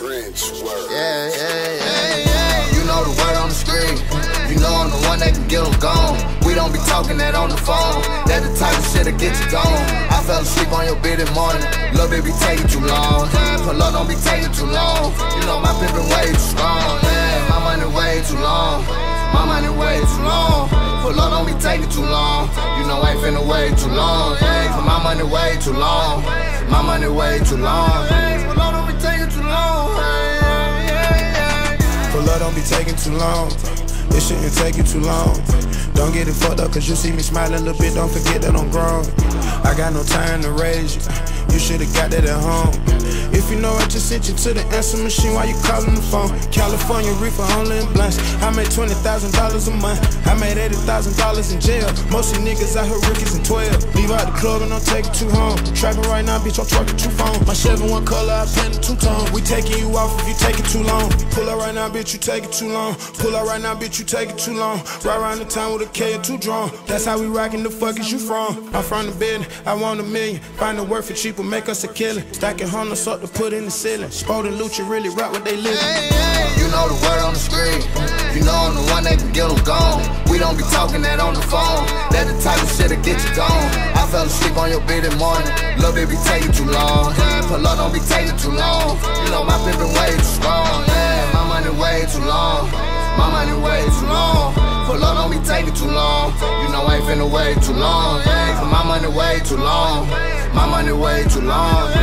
Trench work. Yeah, yeah, yeah, yeah. You know the word on the street. You know I'm the one that can get them gone. We don't be talking that on the phone. That the type of shit that get you gone. I fell asleep on your bed in morning. Love it be taking too long. Pull up don't be taking too long. You know my pimpin' way too strong. Yeah, my money way too long. My money way too long. Pull up don't be taking too long. You know I ain't finna wait too long. Yeah, cause my money way too long. My money way too long. Pull up don't be taking too long. Yeah, yeah, yeah. Pull up, don't be taking too long. It shouldn't take you too long. Don't get it fucked up, cause you see me smiling a little bit. Don't forget that I'm grown. I got no time to raise you. You should've got that at home. If you know I just sent you to the answer machine while you calling the phone. California reefer only in blunts. I made twenty thousand dollars a month. I made eighty thousand dollars in jail. Most of niggas out here rookies and twelve. Leave out the club and I'm taking two home. Trapping right now, bitch, I'm trucking two phones. My Chevy one color, I painted two tone. We taking you off if you take it too long. Pull up right now, bitch, you take it too long. Pull up right now, bitch, you take it too long. Right around the town with a K and two drawn. That's how we rockin' the fuck is you from? I'm from the bed, I want a million. Find the worth for cheaper, make us a killing. Stacking hundreds up to put in the ceiling. And Lucci really rock what they live. You know the word on the street. You know I'm the one that can get them gone. We don't be talking that on the phone. That the type of shit that get you gone. I fell asleep on your bed in morning. Love it be taking too long. Pull up don't be taking too long. You know my pimpin' way too strong. Yeah, my money way too long. My money way too long. Pull up don't be taking too long. You know I ain't finna wait too long. Yeah, my money way too long. My money way too long.